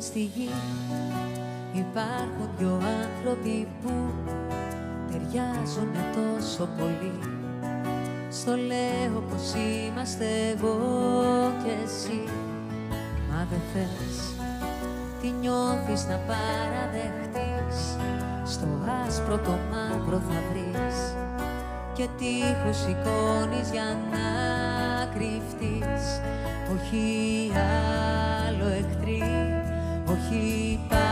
στη γη. Υπάρχουν δυο άνθρωποι που ταιριάζουν τόσο πολύ. Στο λέω πως είμαστε εγώ και εσύ. Μα δεν θες τι νιώθεις να παραδεχτείς. Στο άσπρο το μαύρο θα βρεις. Και τείχος σηκώνεις για να κρυφτείς. Όχι όχι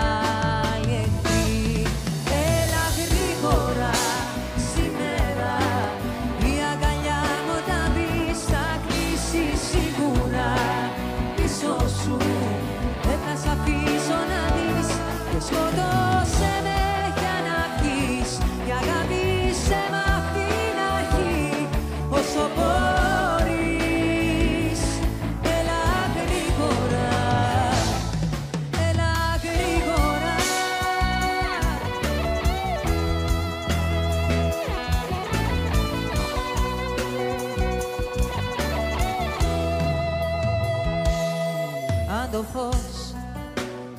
το φως.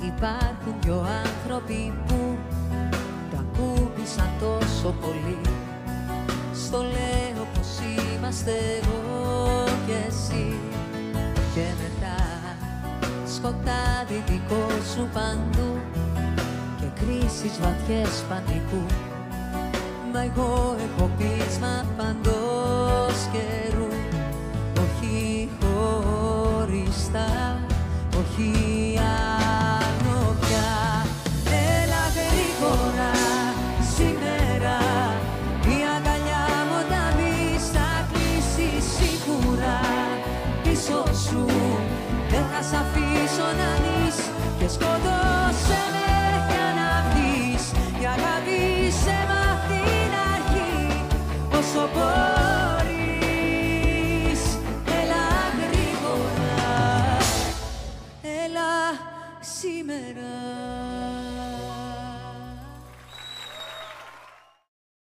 Υπάρχουν δυο άνθρωποι που τα ακούμπησαν τόσο πολύ. Στο λέω πως είμαστε εγώ και εσύ. Και μετά σκοτάδι δικό σου παντού Και κρίσεις βαθιές πανικού. Μα εγώ έχω πείσμα παντός καιρού όχι χωριστά, όχι άλλο πια. Έλα γρήγορα σήμερα, η αγκαλιά μου όταν μπεις θα κλείσει σίγουρα πίσω σου. Δεν θα σ' αφήσω να δεις και σκοτώ Música